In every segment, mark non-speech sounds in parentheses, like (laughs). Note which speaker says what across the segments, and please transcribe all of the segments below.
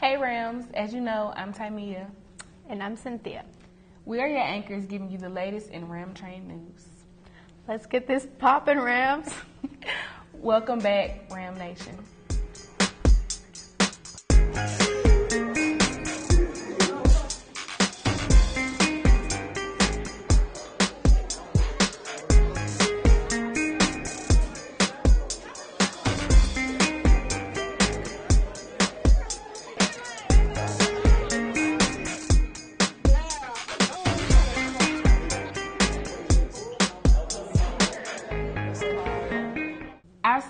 Speaker 1: Hey Rams, as you know, I'm Timea.
Speaker 2: And I'm Cynthia.
Speaker 1: We are your anchors giving you the latest in Ram Train news.
Speaker 2: Let's get this poppin', Rams. (laughs)
Speaker 1: Welcome back, Ram Nation.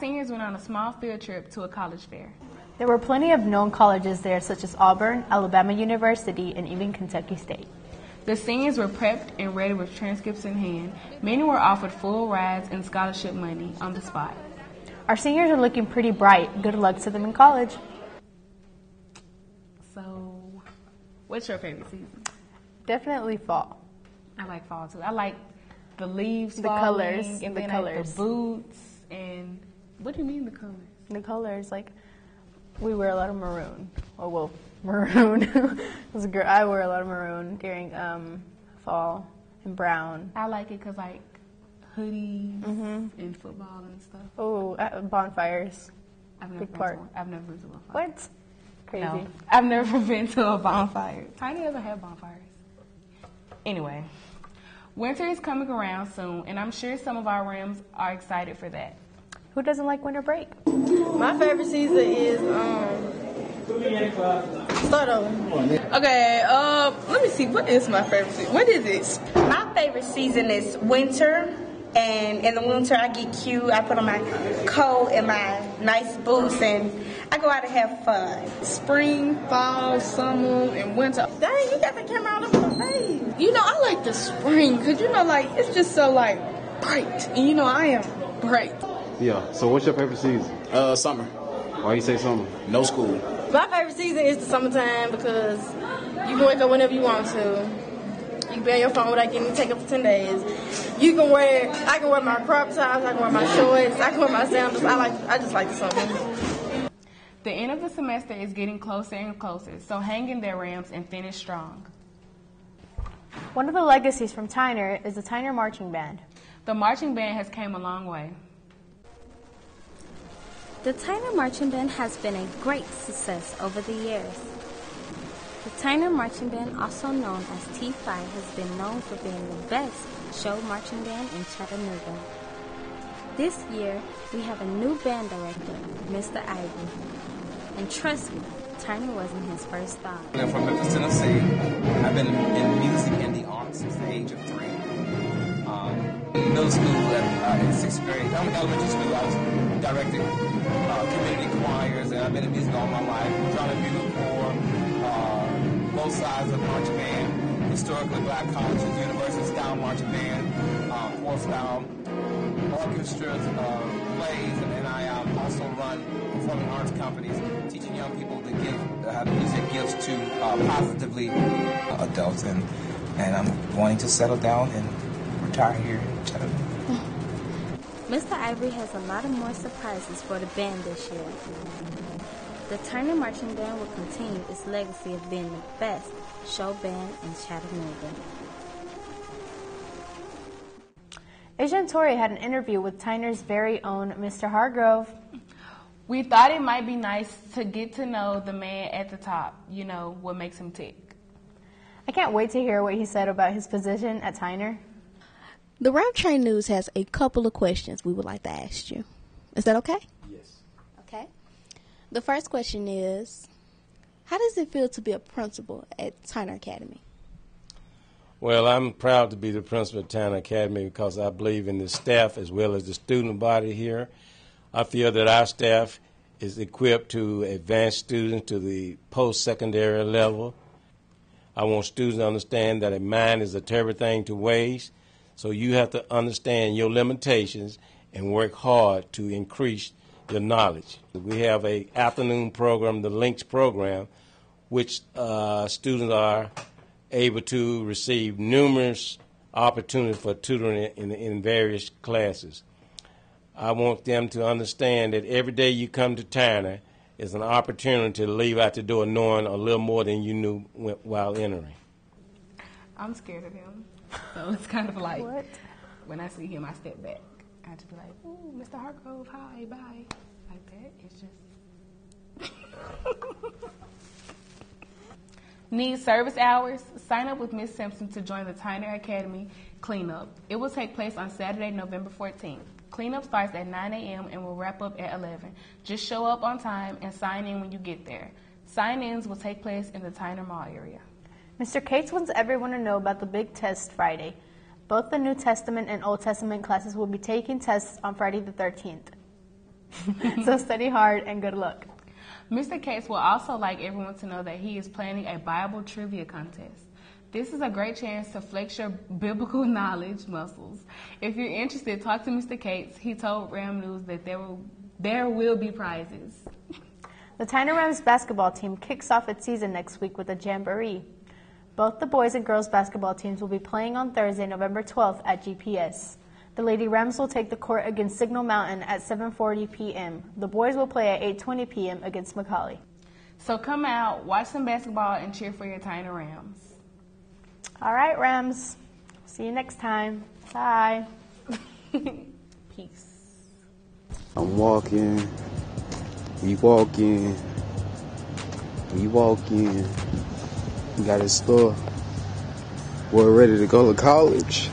Speaker 1: Seniors went on a small field trip to a college fair.
Speaker 2: There were plenty of known colleges there, such as Auburn, Alabama University, and even Kentucky State.
Speaker 1: The seniors were prepped and ready with transcripts in hand. Many were offered full rides and scholarship money on the spot.
Speaker 2: Our seniors are looking pretty bright. Good luck to them in college.
Speaker 1: So, what's your favorite season?
Speaker 2: Definitely fall.
Speaker 1: I like fall too. I like the leaves,
Speaker 2: The colors,
Speaker 1: and
Speaker 2: the colors.
Speaker 1: The boots, and what do you mean the colors?
Speaker 2: The colors, like, we wear a lot of maroon. Oh, well, (laughs) maroon. (laughs) It a gr- I wear a lot of maroon during um, fall and brown.
Speaker 1: I like it because like hoodies
Speaker 2: Mm-hmm.
Speaker 1: and football and stuff.
Speaker 2: Oh, uh, bonfires.
Speaker 1: I've never
Speaker 2: Big
Speaker 1: been
Speaker 2: part.
Speaker 1: to one. I've never been to a bonfire.
Speaker 2: What? Crazy.
Speaker 1: No, I've never (laughs) been to a bonfire. Tyner doesn't have bonfires. Anyway, winter is coming around soon, and I'm sure some of our Rams are excited for that.
Speaker 2: Who doesn't like winter break?
Speaker 3: My favorite season is um. Start over. Okay. Uh, let me see. What is my favorite season? What is it?
Speaker 4: My favorite season is winter. And in the winter, I get cute. I put on my coat and my nice boots, and I go out and have fun.
Speaker 3: Spring, fall, summer, and winter. Dang, you got the camera all over my face. You know, I like the spring because you know, like it's just so like bright, and you know, I am bright.
Speaker 5: Yeah. So what's your favorite season?
Speaker 6: Uh, summer.
Speaker 5: Why you say summer?
Speaker 6: No school.
Speaker 3: My favorite season is the summertime because you can wake up whenever you want to. You can be on your phone without getting taken for 10 days. You can wear, I can wear my crop tops, I can wear my shorts, I can wear my sandals. I like, I just like the summer.
Speaker 1: The end of the semester is getting closer and closer, so hang in there, Rams, and finish strong.
Speaker 2: One of the legacies from Tyner is the Tyner Marching Band.
Speaker 1: The marching band has came a long way.
Speaker 7: The Tyner Marching Band has been a great success over the years. The Tyner Marching Band, also known as T5, has been known for being the best show marching band in Chattanooga. This year, we have a new band director, Mr. Ivy. And trust me, Tyner wasn't his first thought.
Speaker 8: I'm from Memphis, Tennessee. I've been in music and the arts since the age of three. Um, middle school, at, uh, in sixth grade, elementary school, I was directing uh, community choirs, and I've been in music all my life. Done a bugle corps, uh, both sides of marching band, historically black colleges, university style marching band, uh, corps style, orchestras, uh, plays, and then I um, also run performing arts companies, teaching young people to give, uh, to their gifts to uh, positively adults, and and I'm wanting to settle down and retire here in Chattanooga.
Speaker 7: Mr. Ivory has a lot of more surprises for the band this year. The Tyner Marching Band will continue its legacy of being the best show band in Chattanooga.
Speaker 2: Asian Tori had an interview with Tyner's very own Mr. Hargrove.
Speaker 1: We thought it might be nice to get to know the man at the top, you know, what makes him tick.
Speaker 2: I can't wait to hear what he said about his position at Tyner.
Speaker 9: The Ram Train News has a couple of questions we would like to ask you. Is that okay?
Speaker 5: Yes.
Speaker 9: Okay. The first question is How does it feel to be a principal at Tyner Academy?
Speaker 10: Well, I'm proud to be the principal at Tyner Academy because I believe in the staff as well as the student body here. I feel that our staff is equipped to advance students to the post secondary level. I want students to understand that a mind is a terrible thing to waste, so you have to understand your limitations and work hard to increase your knowledge. We have a afternoon program, the Links program, which uh, students are able to receive numerous opportunities for tutoring in, in various classes. I want them to understand that every day you come to Tyner is an opportunity to leave out the door knowing a little more than you knew while entering.
Speaker 1: I'm scared of him. So it's kind of like
Speaker 2: What?
Speaker 1: when I see him, I step back. I just be like, "Ooh, Mr. Hargrove, hi, bye," like that. It's just. (laughs) Need service hours? Sign up with Miss Simpson to join the Tyner Academy cleanup. It will take place on Saturday, November 14th. Cleanup starts at 9 a.m. and will wrap up at 11. Just show up on time and sign in when you get there. Sign-ins will take place in the Tyner Mall area.
Speaker 2: Mr. Cates wants everyone to know about the big test Friday. Both the New Testament and Old Testament classes will be taking tests on Friday the 13th. (laughs) so study hard and good luck.
Speaker 1: Mr. Cates will also like everyone to know that he is planning a Bible trivia contest. This is a great chance to flex your biblical (laughs) knowledge muscles. If you're interested, talk to Mr. Cates. He told Ram News that there will there will be prizes.
Speaker 2: The Tyner Rams basketball team kicks off its season next week with a jamboree. Both the boys and girls basketball teams will be playing on Thursday, November 12th at GPS. The Lady Rams will take the court against Signal Mountain at 7:40 p.m. The boys will play at 8:20 p.m. against McCallie.
Speaker 1: So come out, watch some basketball, and cheer for your Tyner Rams.
Speaker 2: All right, Rams. See you next time. Bye. (laughs)
Speaker 1: Peace.
Speaker 5: I'm walking. We walking. We walking. Got a store. We're ready to go to college.